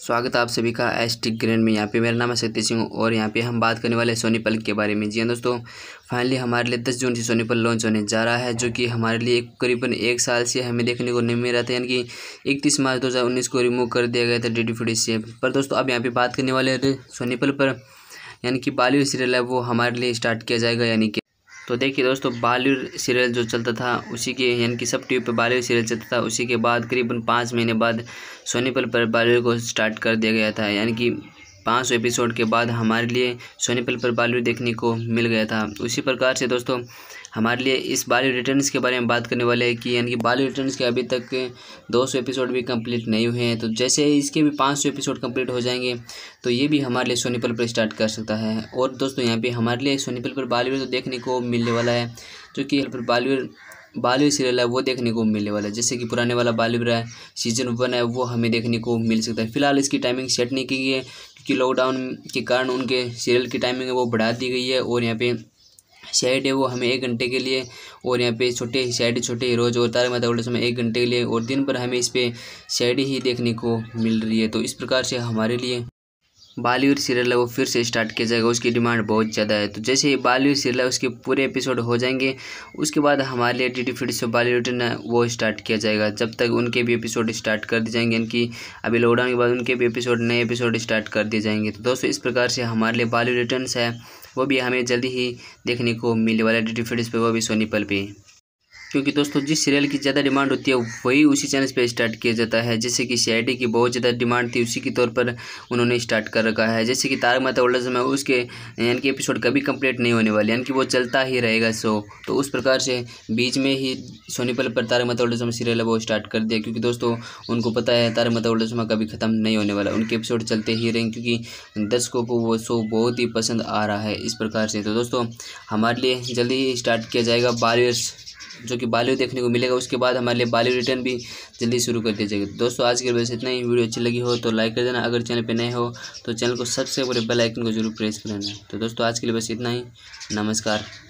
स्वागत है आप सभी का एस टी ग्रैंड में। यहाँ पे मेरा नाम है सत्य सिंह और यहाँ पे हम बात करने वाले हैं सोनी पल के बारे में। जी हाँ दोस्तों फाइनली हमारे लिए 10 जून से सोनी पल लॉन्च होने जा रहा है, जो कि हमारे लिए करीबन एक साल से हमें देखने को नहीं मिल रहा था, यानी कि इकतीस मार्च दो हज़ार उन्नीस को रिमूव कर दिया गया था डी डी से। पर दोस्तों, अब यहाँ पर बात करने वाले सोनी पल पर, यानी कि बॉलीवुड सीरियल है, वो हमारे लिए स्टार्ट किया जाएगा, यानी कि तो देखिए दोस्तों बालीवुड सीरियल जो चलता था, उसी के, यानी कि सब टीवी पर बालीवुड सीरियल चलता था, उसी के बाद करीबन पाँच महीने बाद सोनीपल पर बालीवुड को स्टार्ट कर दिया गया था। यानी कि पाँच सौ एपिसोड के बाद हमारे लिए सोनी पल पर बॉलीवुड देखने को मिल गया था। उसी प्रकार से दोस्तों, हमारे लिए इस बॉलीवुड रिटर्न्स के बारे में बात करने वाले हैं कि यानी कि बॉलीवुड रिटर्न्स के अभी तक 200 एपिसोड भी कंप्लीट नहीं हुए हैं। तो जैसे इसके भी 500 एपिसोड कंप्लीट हो जाएँगे तो ये भी हमारे लिए सोनी पल पर स्टार्ट कर सकता है। और दोस्तों, यहाँ पे हमारे लिए सोनी पल पर बॉलीवुड तो देखने को मिलने वाला है, जो कि बॉलीवुड बॉलीवुड सीरियल है, वो देखने को मिलने वाला है। जैसे कि पुराने वाला बॉलीवुड है सीज़न वन है, वो हमें देखने को मिल सकता है। फ़िलहाल इसकी टाइमिंग सेट नहीं की गई है क्योंकि लॉकडाउन के कारण उनके सीरियल की टाइमिंग है वो बढ़ा दी गई है और यहाँ पे शेड है वो हमें एक घंटे के लिए और यहाँ पे छोटे शेड छोटे हीरोज और तारे माता उल्टे समय एक घंटे के लिए और दिन भर हमें इस पर शेड ही देखने को मिल रही है। तो इस प्रकार से हमारे लिए बॉलीवुड सीरियल है, वो फिर से स्टार्ट किया जाएगा। उसकी डिमांड बहुत ज़्यादा है। तो जैसे ही बॉलीवुड सीरियल है, उसके पूरे एपिसोड हो जाएँगे। उसके बाद हमारे लिए डी टी फिर से बॉलीवुड है वो स्टार्ट किया जाएगा। जब तक उनके भी एपिसोड स्टार्ट कर दिए जाएँगे, इनकी अभी लॉकडाउन के बाद उनके भी एपिसोड, नए एपिसोड स्टार्ट कर दिए जाएँगे। तो दोस्तों, इस प्रकार से हमारे लिए बॉलीवुड रिटर्न्स है। वो भी हमें जल्दी ही देखने को मिलने वाला है डी टी पर वो भी सोनी पल पे। क्योंकि दोस्तों, जिस सीरियल की ज़्यादा डिमांड होती है, वही उसी चैनल पे स्टार्ट किया जाता है। जैसे कि CID की बहुत ज़्यादा डिमांड थी, उसी के तौर पर उन्होंने स्टार्ट कर रखा है। जैसे कि तारक मेहता उल्टा समय उसके, यानी कि एपिसोड कभी कंप्लीट नहीं होने वाले, यानी कि वो चलता ही रहेगा शो तो उस प्रकार से बीच में ही सोनी पल पर तारक मेहता उल्टा समय सीरियल वो स्टार्ट कर दिया। क्योंकि दोस्तों, उनको पता है, तारक मेहता उल्टा समय कभी ख़त्म नहीं होने वाला। उनके एपिसोड चलते ही रहेंगे, क्योंकि दर्शकों को वो शो बहुत ही पसंद आ रहा है इस प्रकार से। तो दोस्तों, हमारे लिए जल्दी ही स्टार्ट किया जाएगा। बारह जो कि बॉलीवुड देखने को मिलेगा। उसके बाद हमारे लिए बॉलीवुड रिटर्न भी जल्दी शुरू कर दिया जाएगा। दोस्तों, आज के बस इतना ही। वीडियो अच्छी लगी हो तो लाइक कर देना। अगर चैनल पर नए हो तो चैनल को सबसे बड़े बेल आइकन को ज़रूर प्रेस कर लेना तो दोस्तों, आज के लिए बस इतना ही। नमस्कार।